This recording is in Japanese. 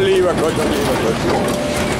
Oliva, coño, oliva, coño.